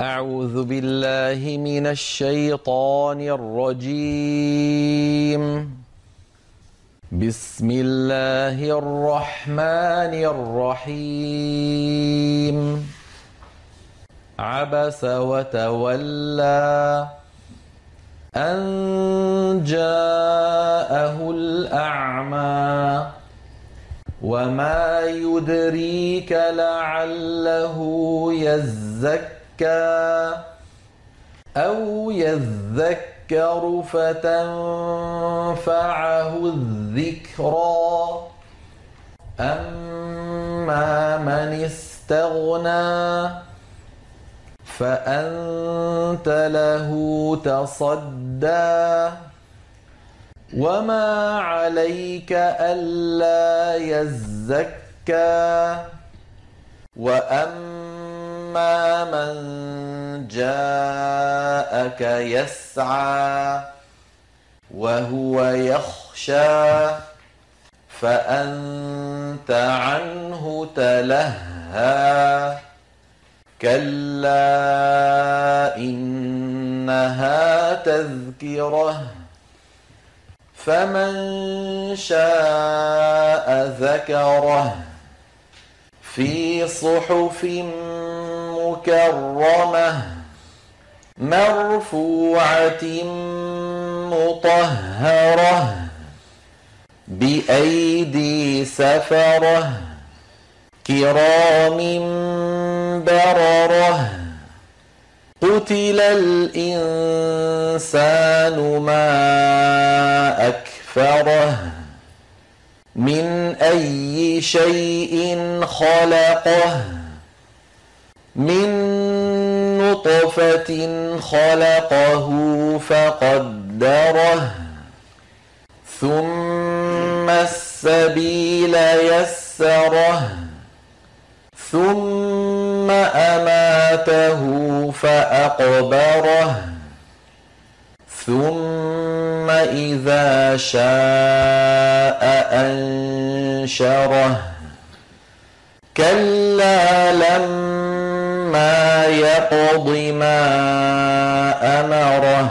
أعوذ بالله من الشيطان الرجيم. بسم الله الرحمن الرحيم. عبس وتولى أن جاءه الأعمى. وما يدريك لعله يزكى. أو يذكر فتنفعه الذكرى. أما من استغنى فأنت له تصدى. وما عليك ألا يزكى. وأما من جاءك يسعى وهو يخشى فأنت عنه تلهى. كلا إنها تذكرة. فمن شاء ذكره. في صحف مكرمة مرفوعة مطهرة بأيدي سفرة كرام بررة. قتل الإنسان ما أكفره من أي شيء خلقه. من نطفة خلقه فقدره ثم السبيل يسره ثم أماته فأقبره ثم إذا شاء أنشره. كلا لما يقض ما أمره.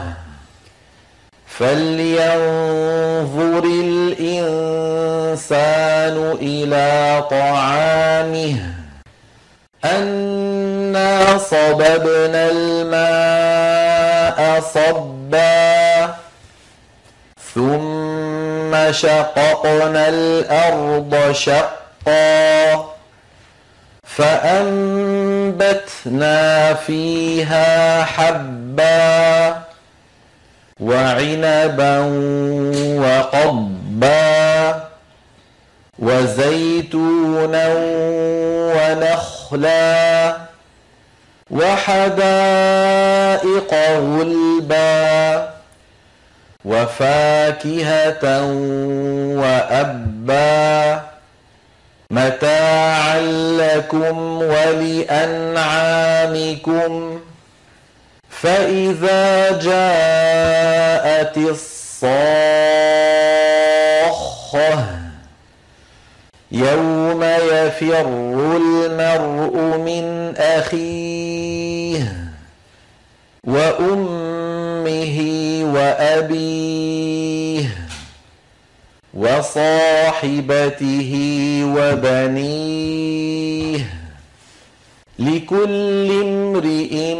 فلينظر الإنسان إلى طعامه. أنا صببنا الماء صبا. ثم شققنا الأرض شقا. فأنبتنا فيها حبا وعنبا وقضبا وزيتونا ونخلا وحدائق غلبا وفاكهة وأبا متاعا لكم ولأنعامكم. فإذا جاءت الصاخة يوم يفر المرء من أخيه وأمه وأبيه. وصاحبته وبنيه. لكل امرئ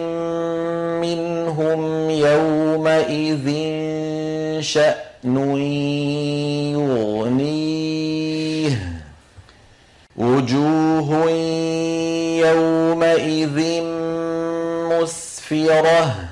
منهم يومئذ شأن يغنيه. وجوه يومئذ مسفرة.